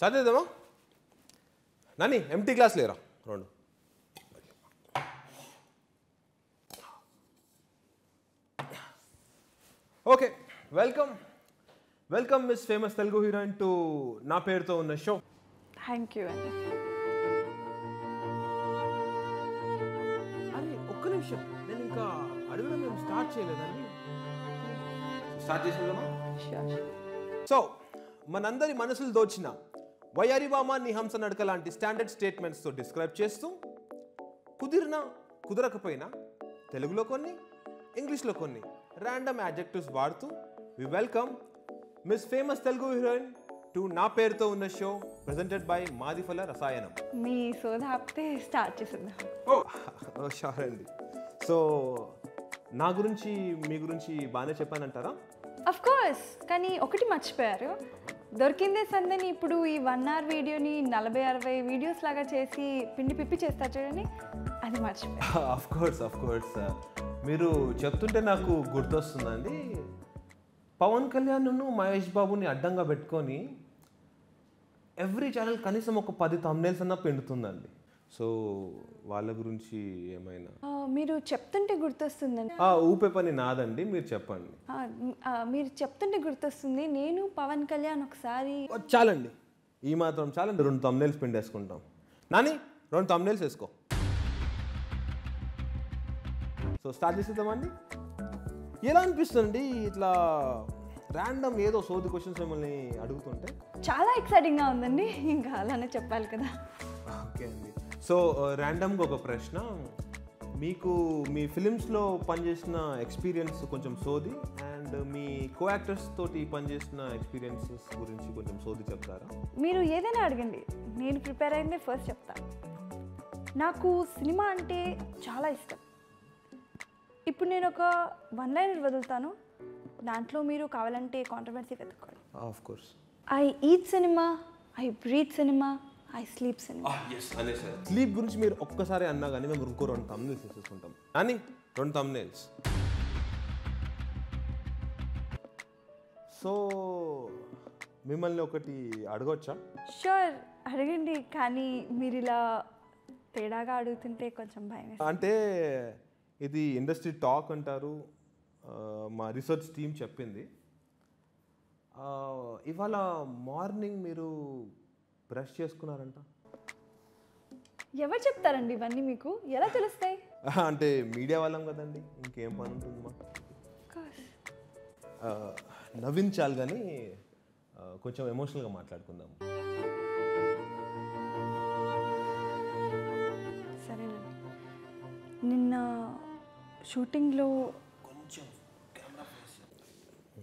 Start చేద్దామా? Nani empty class లేరా? రెండు. Okay welcome welcome miss famous Telugu heroine to నా పేరుతో ఉన్న షో థ్యాంక్ యూ అండి అరే ఒక్క నిమిషం. నేను ఇంకా అడగడం మేము స్టార్ట్ చేయలేదండి స్టార్ట్ చేసేద్దామా సో మనందరి మనసులు దోచిన వయారిబామా నిహంస నడక లాంటి స్టాండర్డ్ స్టేట్మెంట్స్తో డిస్క్రైబ్ చేస్తూ కుదిరినా కుదరకపోయినా తెలుగులో కొన్ని ఇంగ్లీష్లో కొన్ని ర్యాండమ్ యాడ్జెక్టివ్స్ వాడుతూ we welcome miss famous Telugu heroine to నా పేరుతో ఉన్న షో ప్రెజెంటెడ్ బై మాదిఫల రసాయనం. మీ సోద ఆపితే స్టార్ట్ చేసేద్దాం. ఓ షూర్ అండి. సో నా గురించి మీ గురించి బాగానే చెప్పానంటారా? అఫ్ కోర్స్ కానీ ఒకటి మర్చిపోయారు. దొరికిందే సందని ఇప్పుడు ఈ వన్ అవర్ వీడియోని నలభై అరవై వీడియోస్ లాగా చేసి పిండి పిప్పి చేస్తారు చూడండి అది మర్చిపోయారు ఆఫ్ కోర్స్ ఆఫ్ కోర్స్ మీరు చెప్తుంటే నాకు గుర్తొస్తుందండి. పవన్ కళ్యాణ్ మహేష్ బాబుని అడ్డంగా పెట్టుకొని ఎవ్రీ ఛానల్ కనీసం ఒక పది తమ్నేల్స్ అన్న పెండుతుందండి. సో వాళ్ళ గురించి ఏమైనా? మీరు చెప్తుంటే గుర్తొస్తుందండి. ఊపే పని నాదండి మీరు చెప్పండి. మీరు చెప్తుంటే గుర్తొస్తుంది నేను పవన్ కళ్యాణ్ ఒకసారి చాలండి. ఈ మాత్రం చాలండి రెండు తమ్నేల్స్ పిండేసుకుంటాం నాని రెండు తమ్నేల్స్ వేసుకో. సో స్టార్ట్ చేసేద్దామండి. ఎలా అనిపిస్తుంది ఇట్లా ర్యాండమ్ ఏదో సోది క్వశ్చన్స్ మిమ్మల్ని అడుగుతుంటే? చాలా ఎక్సైటింగ్గా ఉందండి ఇంకా అలానే చెప్పాలి కదా. ఓకే సో ర్యాండమ్గా ఒక ప్రశ్న. మీకు మీ ఫిలిమ్స్లో పనిచేసిన ఎక్స్పీరియన్స్ కొంచెం సోది అండ్ మీ కో యాక్టర్స్ తోటి పనిచేసిన ఎక్స్పీరియన్సెస్ గురించి కొంచెం సోది చెప్తారా? మీరు ఏదైనా అడగండి. నేను ప్రిపేర్ అయిందే ఫస్ట్ చెప్తాను నాకు సినిమా అంటే చాలా ఇష్టం. ఇప్పుడు నేను ఒక వన్ లైనర్ వదులుతాను. దాంట్లో మీరు కావాలంటే controversy వెతుక్కోండి. Of course I eat cinema I breathe cinema I sleep sleep గురించి మీరు ఒక్కసారి అన్నా కానీ మేము ఇంకో రెండు తమ్నేల్స్ వేసేసుకుంటాం. అని రెండు తమ్నేల్స్ సో మిమ్మల్ని ఒకటి అడగొచ్చా? షూర్ అడగండి. కానీ మీరు ఇలా తేడాగా అడుగుతుంటే కొంచెం భయం. అంటే ఇది ఇండస్ట్రీ టాక్ అంటారు. మా రీసెర్చ్ టీం చెప్పింది. ఆ, ఇవాళ మార్నింగ్ మీరు బ్రష్ చేసుకున్నారంట. ఎవరు చెప్తారండి ఇవన్నీ మీకు? ఎలా తెలుస్తాయి? అంటే మీడియా వాళ్ళం కదండి ఇంకేం పని ఉంటుంది Course. ఆ, నవ్వించాలి కానీ కొంచెం ఎమోషనల్గా మాట్లాడుకుందాం. సరేనండి. నిన్న షూటింగ్లో కొంచెం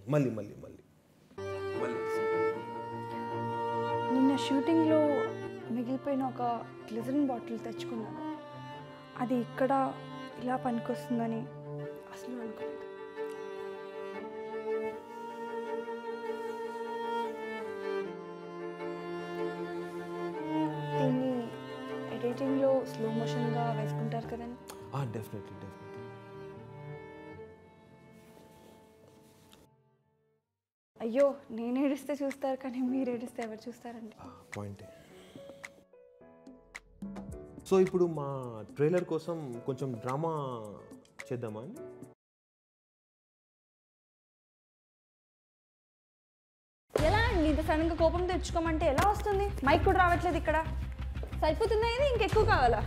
మళ్ళీ మళ్ళీ. షూటింగ్లో మిగిలిపోయిన ఒక గ్లిజరిన్ బాటిల్ తెచ్చుకున్నాను. అది ఇక్కడ ఇలా పనికొస్తుందని అసలు అనుకోలేదు. దీన్ని ఎడిటింగ్లో స్లో మోషన్గా వేసుకుంటారు కదండి. డెఫినెట్లీ డెఫినెట్లీ అయ్యో నేను ఏడిస్తే చూస్తారు కానీ మీరు ఏడిస్తే ఎవరు చూస్తారండి? పాయింటే సో ఇప్పుడు మా ట్రైలర్ కోసం కొంచెం డ్రామా చేద్దామా అండి? ఎలా అండి? ఇంత సడన్గా కోపం తెచ్చుకోమంటే ఎలా వస్తుంది? మైక్ కూడా రావట్లేదు ఇక్కడ. సరిపోతుందా ఇది? ఇంకెక్కువ కావాలా?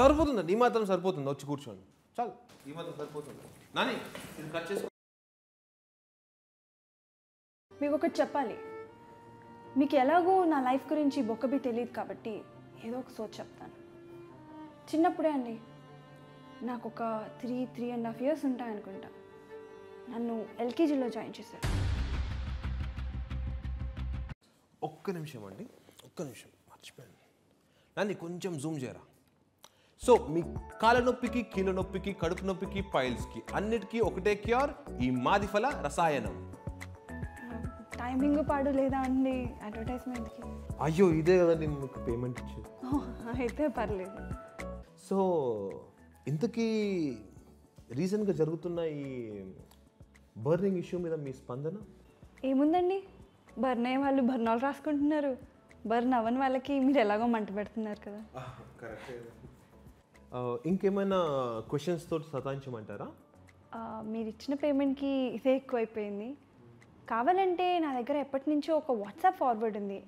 సరిపోతుందండి. ఈ మాత్రం సరిపోతుంది. వచ్చి కూర్చోండి. చాలు. ఈ మాత్రం సరిపోతుంది. నాని ఇది కట్ చేసుకో మీకు ఒకటి చెప్పాలి. మీకు ఎలాగో నా లైఫ్ గురించి బొక్కబి తెలియదు కాబట్టి ఏదో ఒక సోచ్ చెప్తాను. చిన్నప్పుడే అండి నాకు ఒక three three and half years ఉంటాయనుకుంటా. నన్ను ఎల్కేజీలో జాయిన్ చేశారు. ఒక్క నిమిషం అండి ఒక్క నిమిషం మర్చిపోయాను. నాని కొంచెం జూమ్ చేయరా? సో మీ కాళ్ళ నొప్పికి కీళ్ళ నొప్పికి కడుపు నొప్పికి పైల్స్కి అన్నిటికీ ఒకటే క్యూర్ ఈ మాదిఫల రసాయనం. టైమింగ్ పాడు లేదా అండి అడ్వర్టైజ్మెంట్కి? అయ్యో ఇదే కదండి మీకు పేమెంట్ ఇచ్చేది. అయితే పర్లేదు. సో ఇంతకీ రీసెంట్గా జరుగుతున్న ఈ బర్నింగ్ ఇష్యూ మీద మీ స్పందన? ఏముందండి? బర్నే వాళ్ళు బర్నాలు రాసుకుంటున్నారు. బర్న్ అవ్వని వాళ్ళకి మీరు ఎలాగో మంట పెడుతున్నారు కదా. ఇంకేమైనా క్వశ్చన్స్ తోటి సతాయించమంటారా? మీరు ఇచ్చిన పేమెంట్కి ఇదే ఎక్కువైపోయింది. కావాలంటే నా దగ్గర ఎప్పటి నుంచో ఒక వాట్సాప్ ఫార్వర్డ్ ఉంది.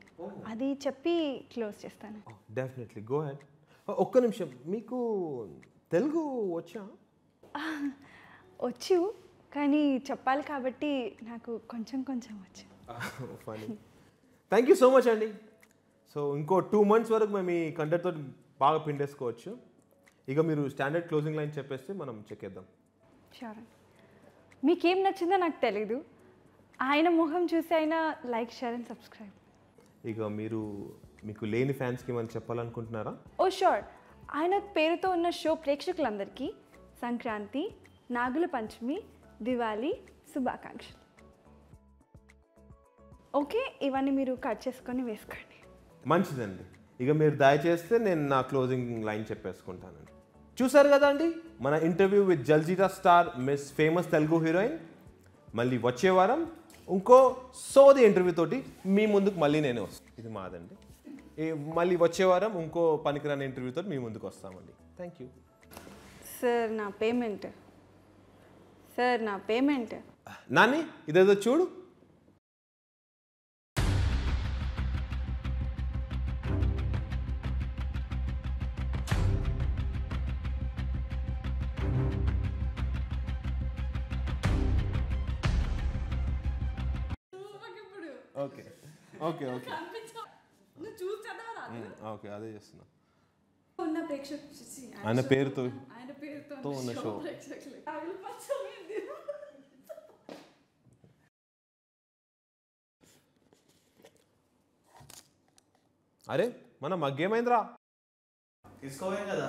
అది చెప్పి క్లోజ్ చేస్తాను. డెఫినెట్లీ గో హెడ్ ఒక్క నిమిషం. మీకు తెలుగు వచ్చా? వచ్చు కానీ చెప్పాలి కాబట్టి నాకు కొంచెం కొంచెం వచ్చు. థ్యాంక్ యూ సో మచ్ అండి సో ఇంకో టూ మంత్స్ వరకు మేము ఈ కంటెంట్తో బాగా పిండేసుకోవచ్చు. ఇక మీరు స్టాండర్డ్ క్లోజింగ్ లైన్ చెప్పేస్తే మనం చెక్ చేద్దాం. షూర్ మీకేం నచ్చిందో నాకు తెలీదు. ఆయన ముఖం చూసి అయినా లైక్ షేర్ అండ్ సబ్స్క్రైబ్. ఇక మీరు మీకు లేని ఫ్యాన్స్కి ఏమైనా చెప్పాలనుకుంటున్నారా? Oh sure. ఆయన పేరుతో ఉన్న షో ప్రేక్షకులందరికీ సంక్రాంతి నాగుల పంచమి దివాళీ శుభాకాంక్షలు. ఓకే ఇవన్నీ మీరు కట్ చేసుకొని వేసుకోండి. మంచిదండి. ఇక మీరు దయచేస్తే నేను నా క్లోజింగ్ లైన్ చెప్పేసుకుంటానండి చూసారు కదా అండి? మన interview with Jaljeera star miss famous Telugu heroine. మళ్ళీ వచ్చే వారం ఇంకో సోది ఇంటర్వ్యూ తోటి మీ ముందుకు మళ్ళీ నేను వస్తాను ఇది మాదండి. మళ్ళీ వచ్చే వారం ఇంకో పనికిరాని ఇంటర్వ్యూ తోటి మీ ముందుకు వస్తామండి. థ్యాంక్ యూ సార్ నా పేమెంట్ సార్ నా పేమెంట్ నాని ఇదేదో చూడు. ఓకే. Okay okay. నువ్వు చూసి చదవరా ఓకే అదే చేస్తున్నా. ఉన్న ప్రేక్షకులు చూసి ఆయన పేరుతో. ఆయన పేరుతో తో ఉన్న షో. అరే మన మగ్గేమైందిరా? తీసుకోవేం కదా.